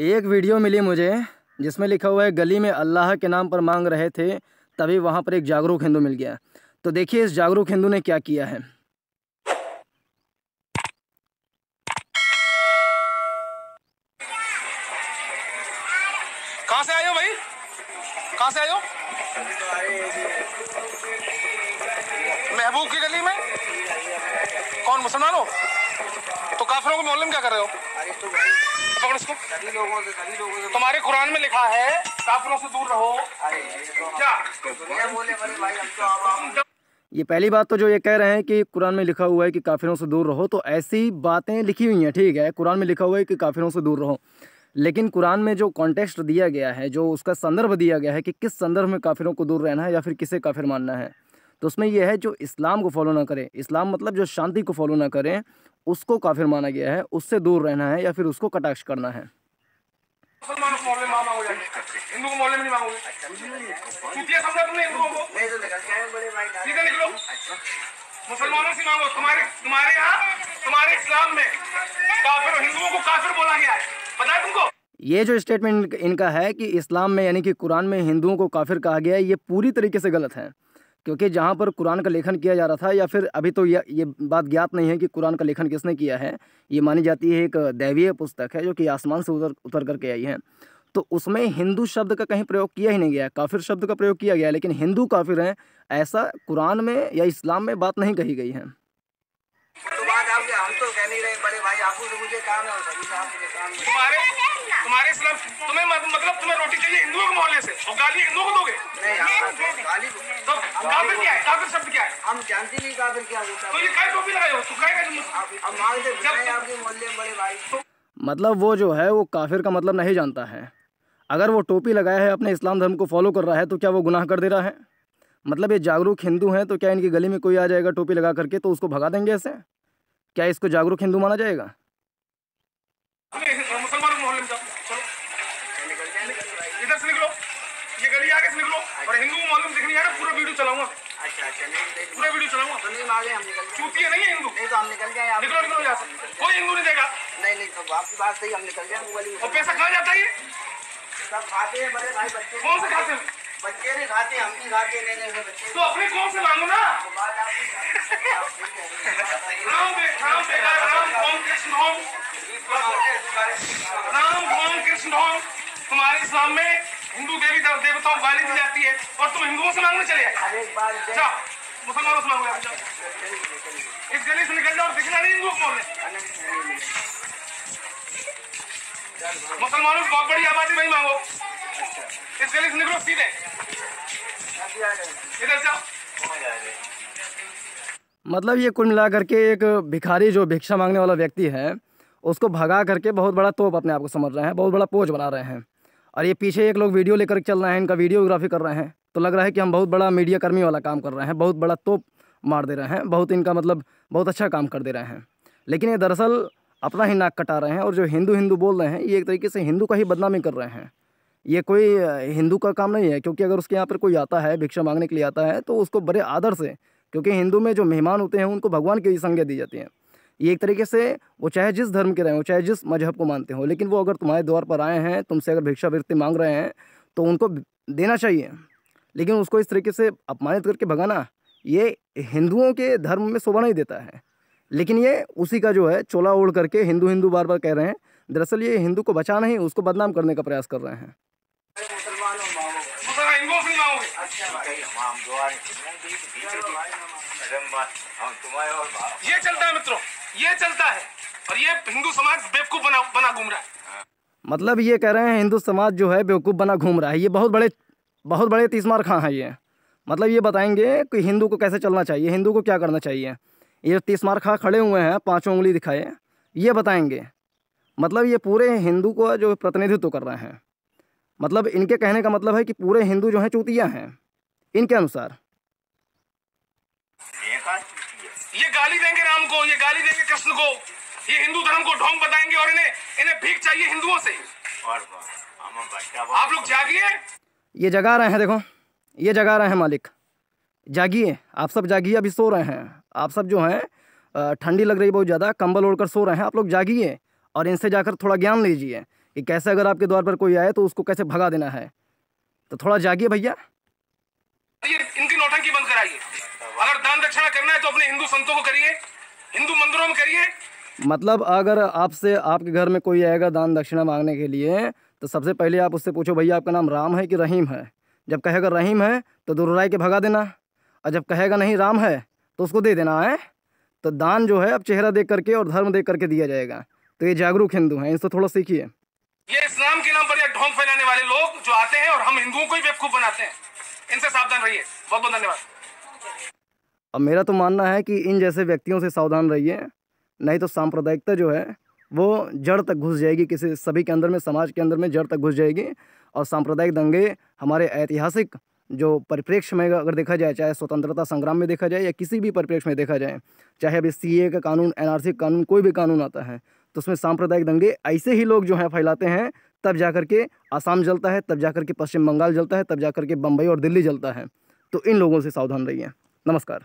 एक वीडियो मिली मुझे, जिसमें लिखा हुआ है, गली में अल्लाह के नाम पर मांग रहे थे, तभी वहाँ पर एक जागरूक हिंदू मिल गया। तो देखिए, इस जागरूक हिंदू ने क्या किया है। कहाँ से आए हो भाई? कहाँ से आए हो? महबूब की गली में? कौन, मुसलमान हो? तो काफिरों को मोहल्ले में क्या कर रहे हो? पकड़ तुम्हारे कुरान में लिखा है काफिरों से दूर रहो। क्या? ये पहली बात तो जो ये कह रहे हैं कि कुरान में लिखा हुआ है कि काफिरों से दूर रहो तो ऐसी बातें लिखी हुई हैं, ठीक है? कुरान में लिखा हुआ है कि काफिरों से दूर रहो। लेकिन कुरान में जो कॉन्टेक्स्ट दिया गया है, जो उसका संदर्भ दिया गया है कि किस संदर्भ में काफिरों को दूर रहना है या फिर किसे काफिर मानना है तो उसमें यह है जो इस्लाम को फॉलो ना करें। इस्लाम मतलब जो शांति को फॉलो ना करें उसको काफिर माना गया है उससे दूर रहना है या फिर उसको कटाक्ष करना है। मुसलमानों निकलो। मुसलमानों से मांगो तुम्हारे तुम्हारे यहाँ तुम्हारे इस्लाम में काफिर हिंदुओं को काफिर बोला गया है। पता है तुमको? ये जो स्टेटमेंट इनका है कि इस्लाम में यानी कि कुरान में हिंदुओं को काफिर कहा गया है ये पूरी तरीके से गलत है। क्योंकि जहाँ पर कुरान का लेखन किया जा रहा था या फिर अभी तो ये बात ज्ञात नहीं है कि कुरान का लेखन किसने किया है, ये मानी जाती है एक दैवीय पुस्तक है जो कि आसमान से उतर उतर करके आई है। तो उसमें हिंदू शब्द का कहीं प्रयोग किया ही नहीं गया, काफिर शब्द का प्रयोग किया गया, लेकिन हिंदू काफिर हैं, ऐसा कुरान में या इस्लाम में बात नहीं कही गई है तो बात आपके हम तो कह नहीं रहे बड़े भाई आपको तो मुझे काम है और सभी से आपके काम है तुम्हारे तुम्हारे इस्लाम तुम्हें मतलब तुम्हें रोटी चाहिए हिंदुओं के मोहल्ले से। और गाली हिंदुओं को दोगे? तो गाली तो काफिर क्या है? काफिर शब्द क्या है? हम जानते नहीं काफिर क्या होता है। तो ये काय टोपी लगाए हो? तू काय का आपके मोहल्ले में बड़े भाई मतलब वो जो है वो काफिर का मतलब नहीं जानता है। अगर वो टोपी लगाया है अपने इस्लाम धर्म को फॉलो कर रहा है तो क्या वो गुनाह कर दे रहा है? मतलब ये जागरूक हिंदू हैं तो क्या इनकी गली में कोई आ जाएगा टोपी लगा करके तो उसको भगा देंगे ऐसे? क्या इसको जागरूक हिंदू माना जाएगा तुम्हें मुसलमानों के मोहल्ले में जाओ चलो इधर से निकलो ये गली आगे से निकलो और हिंदू को मोहल्ले में दिखनी है ना पूरा वीडियो चलाऊँगा अच्छा अच्छा नहीं पूरा वीडियो चलाऊँगा तो नहीं मांगे हम निकल गए नहीं है हिंदू नहीं तो हम निकल गए आप निकलो निकलो यहाँ से कोई हिंदू नहीं देगा नहीं नहीं तो आपकी बात सही हम निकल गए और पैसा कहाँ जाता है सब खाते हैं बड़े भाई बच्चे कौन से खाते हैं बच्चे नहीं खाते हम भी खाते नहीं नहीं बच्चे तो अपने कौन से मांगो ना तो है राम राम बेगा राम ओम कृष्ण ओम राम ओम कृष्ण ओम तुम्हारे इस्लाम में हिंदू देवी देव- देवताओं को गाली दी जाती है और तुम हिंदुओं से मांगने चले आए। हर एक बार जय। जाओ मुसलमानों से मांगो इस गली से निकल जाओ और दिखना नहीं हिंदुओं को मुसलमानों की बहुत बड़ी आबादी वही मांगो। इस गली से निकलो सीधे। इधर जाओ। मतलब ये कुल मिला करके एक भिखारी जो भिक्षा मांगने वाला व्यक्ति है उसको भगा करके बहुत बड़ा तोप अपने आप को समझ रहे हैं बहुत बड़ा पोज बना रहे हैं। और ये पीछे एक लोग वीडियो लेकर चल रहे हैं, इनका वीडियोग्राफी कर रहे हैं। तो लग रहा है कि हम बहुत बड़ा मीडिया कर्मी वाला काम कर रहे हैं, बहुत बड़ा तोप मार दे रहे हैं, बहुत इनका मतलब बहुत अच्छा काम कर दे रहे हैं। लेकिन ये दरअसल अपना ही नाक कटा रहे हैं और जो हिंदू हिंदू बोल रहे हैं, ये एक तरीके से हिंदू का ही बदनामी कर रहे हैं। ये कोई हिंदू का काम नहीं है, क्योंकि अगर उसके यहाँ पर कोई आता है, भिक्षा मांगने के लिए आता है तो उसको बड़े आदर से, क्योंकि हिंदू में जो मेहमान होते हैं, उनको भगवान की संज्ञा दी जाती है। ये एक तरीके से, वो चाहे जिस धर्म के रहें, वो चाहे जिस मज़हब को मानते हो, लेकिन वो अगर तुम्हारे द्वार पर आए हैं, तुमसे अगर भिक्षावृत्ति मांग रहे हैं तो उनको देना चाहिए। लेकिन उसको इस तरीके से अपमानित करके भगाना, ये हिंदुओं के धर्म में शोभा नहीं देता है। लेकिन ये उसी का जो है, चोला ओढ़ करके हिंदू हिंदू बार बार कह रहे हैं, दरअसल ये हिंदू को बचा नहीं उसको बदनाम करने का प्रयास कर रहे हैं। ये चलता है मित्रों। ये चलता है और ये हिंदू समाज बेवकूफ़ बना बना घूम रहा है। मतलब ये कह रहे हैं हिंदू समाज जो है बेवकूफ़ बना घूम रहा है। ये बहुत बड़े बहुत बड़े तीसमार खां हैं ये। मतलब ये बताएँगे कि हिंदू को कैसे चलना चाहिए, हिंदू को क्या करना चाहिए। ये तीसमार खां खड़े हुए हैं, पाँचों उंगली दिखाए। ये बताएँगे मतलब ये पूरे हिंदू को जो प्रतिनिधित्व कर रहे हैं। मतलब इनके कहने का मतलब है कि पूरे हिंदू जो हैं चूतिया हैं, इनके अनुसार। ये गाली देंगे राम को ये गाली देंगे कृष्ण को। ये हिंदू धर्म को ढोंग बताएँगे और इन्हें इन्हें भीख चाहिए हिंदुओं से। आप लोग जागिए। ये जगा रहे हैं देखो। ये जगा रहे हैं मालिक। जागिए। आप सब जागिए अभी सो रहे हैं। आप सब जो हैं ठंडी लग रही है बहुत ज़्यादा। कंबल ओढ़कर सो रहे हैं। आप लोग जागिए और इनसे जाकर थोड़ा ज्ञान लीजिए कि कैसे अगर आपके द्वार पर कोई आए तो उसको कैसे भगा देना है। तो थोड़ा जागिए भैया। इनकी नौटंकी बंद कराइए। दक्षिणा करना है तो अपने हिंदू संतों को करिए हिंदू मंदिरों में करिए। मतलब अगर आपसे आपके घर में कोई आएगा दान दक्षिणा मांगने के लिए तो सबसे पहले आप उससे पूछो भैया आपका नाम राम है कि रहीम है? जब कहेगा रहीम है तो दुर्राय के भगा देना। और जब कहेगा नहीं राम है तो उसको दे देना है तो दान जो है अब चेहरा देख करके और धर्म देख करके दिया जाएगा। तो ये जागरूक हिंदू हैं इनसे थोड़ा सीखिए। ये इस्लाम के नाम पर ये ढोंग फैलाने वाले लोग जो आते हैं और हम हिंदुओं को ही बेवकूफ़ बनाते हैं इनसे सावधान रहिए। बहुत बहुत धन्यवाद। अब मेरा तो मानना है कि इन जैसे व्यक्तियों से सावधान रहिए, नहीं तो सांप्रदायिकता जो है, वो जड़ तक घुस जाएगी, किसी सभी के अंदर में, समाज के अंदर में जड़ तक घुस जाएगी। और सांप्रदायिक दंगे हमारे ऐतिहासिक जो परिप्रेक्ष्य में अगर देखा जाए, चाहे स्वतंत्रता संग्राम में देखा जाए या किसी भी परिप्रेक्ष्य में देखा जाए, चाहे अभी सी ए का कानून एन कानून, कोई भी कानून आता है तो उसमें सांप्रदायिक दंगे ऐसे ही लोग जो हैं फैलाते हैं, तब जाकर के आसाम जलता है, तब जाकर के पश्चिम बंगाल जलता है, तब जाकर के बम्बई और दिल्ली जलता है। तो इन लोगों से सावधान रहिए। नमस्कार।